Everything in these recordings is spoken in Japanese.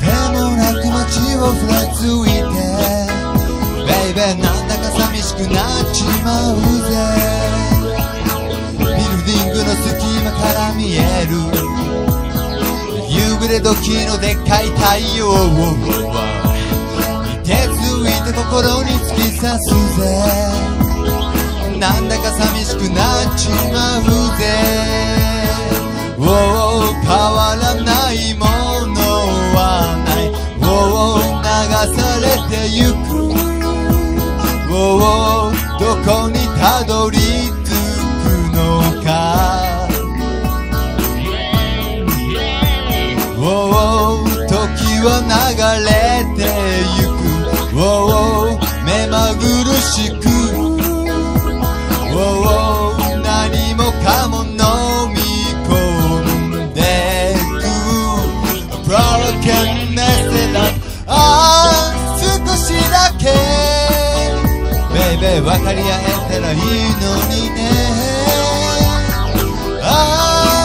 でもなく街をふらついて。ベイベーなんだか寂しくなっちまうぜ。ビルディングの隙間から見える。夕暮れ時のでっかい太陽を。てついて心に突き刺すぜ。なんだか寂しくなっちまうぜ、変わらないものはない。流されてゆく。どこにたどり着くのか。Oh 時は流れてゆく。Oh 目まぐるしく分かり合えたらいいのにね。あ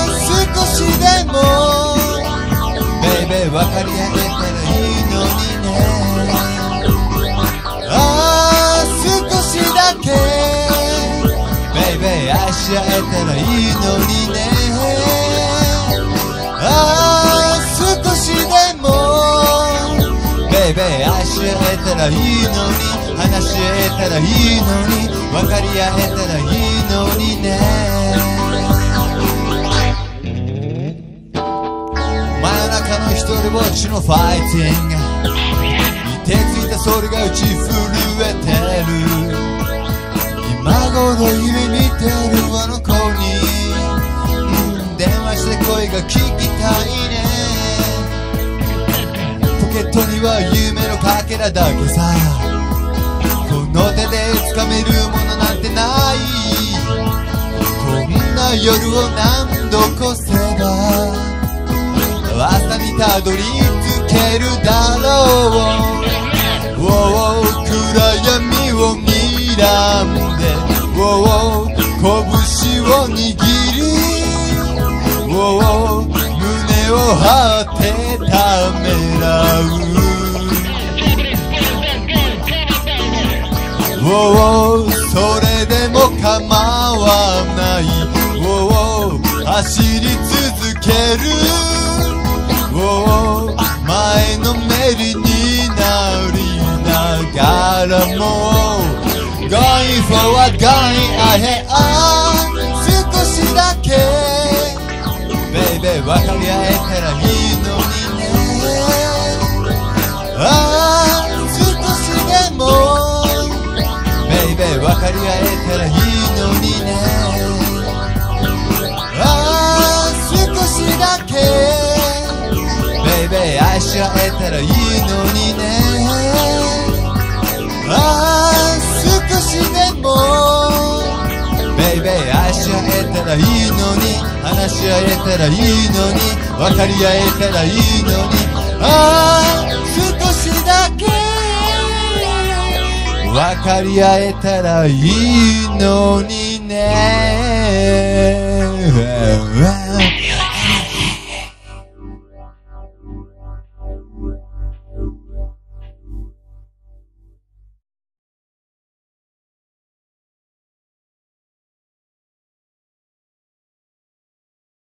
あ少しでも。Baby 分かり合えたらいいのにね。ああ少しだけ。Baby 愛し合えたらいいのにね。ああ少しでも。Baby 愛し合えたらいいのにね。話し合えたらいいのに分かり合えたらいいのにね。真夜中の一人ぼっちのファイティング。手ついたそれが打ち震えてる。今頃夢見てるあの子に、電話して声が聞きたいね。ポケットには夢のかけらだけさ。夜を何度越せば朝にたどり着けるだろう。Oh, 暗闇を睨んで Oh, 拳を握り Oh, 胸を張ってためらう。Oh, それでも構走り続ける。Oh, 前のめりになりながらも。Going forward, going ahead 少しだけ。Baby 分かり合えたらいい。えたらいいのにね。ああ少しでも。Baby 愛し合えたらいいのに。話し合えたらいいのに。分かり合えたらいいのに。ああ少しだけ。分かり合えたらいいのにね。